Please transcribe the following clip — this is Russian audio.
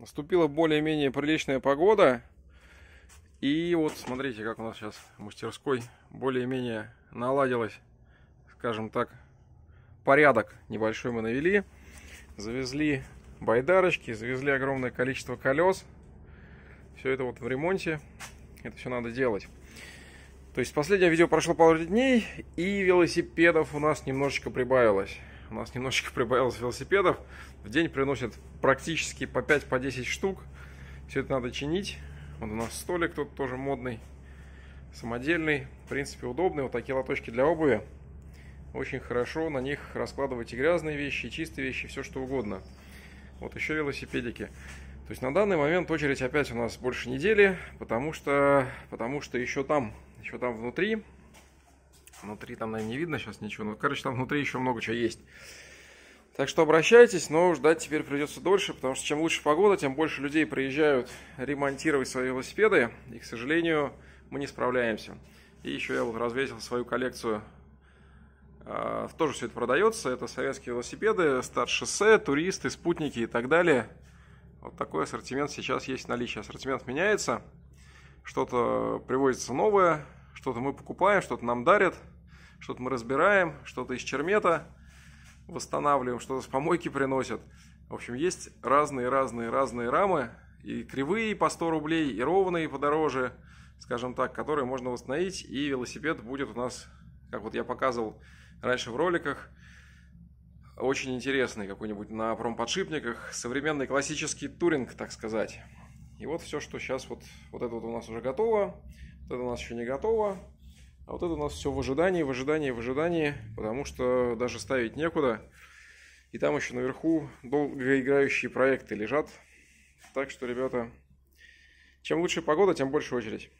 Наступила более-менее приличная погода. И вот смотрите, как у нас сейчас мастерской более-менее наладилось, скажем так, порядок небольшой мы навели. Завезли байдарочки, завезли огромное количество колес. Все это вот в ремонте. Это все надо делать. То есть последнее видео прошло пару дней, и велосипедов у нас немножечко прибавилось. У нас немножечко прибавилось велосипедов. В день приносят практически по 5-10 по штук. Все это надо чинить. Вот у нас столик тут тоже модный, самодельный. В принципе, удобный. Вот такие лоточки для обуви. Очень хорошо на них раскладывать и грязные вещи, и чистые вещи, все что угодно. Вот еще велосипедики. То есть на данный момент очередь опять у нас больше недели, потому что, потому что еще там, еще там внутри, внутри там, наверное, не видно сейчас ничего, но, короче, там внутри еще много чего есть. Так что обращайтесь, но ждать теперь придется дольше, потому что чем лучше погода, тем больше людей приезжают ремонтировать свои велосипеды, и, к сожалению, мы не справляемся. И еще я вот развесил свою коллекцию а, тоже все это продается. Это советские велосипеды, старт-шоссе, туристы, спутники и так далее. Вот такой ассортимент сейчас есть в наличии. Ассортимент меняется. Что-то привозится новое, что-то мы покупаем, что-то нам дарят, что-то мы разбираем, что-то из чермета восстанавливаем, что-то с помойки приносят. В общем, есть разные-разные-разные рамы, и кривые по 100 рублей, и ровные подороже, скажем так, которые можно восстановить, и велосипед будет у нас, как вот я показывал, раньше в роликах. Очень интересный какой-нибудь на промподшипниках. Современный классический туринг, так сказать. И вот все, что сейчас вот, вот это вот у нас уже готово. Вот это у нас еще не готово. А вот это у нас все в ожидании, в ожидании, в ожидании. Потому что даже ставить некуда. И там еще наверху долгоиграющие проекты лежат. Так что, ребята, чем лучше погода, тем больше очередь.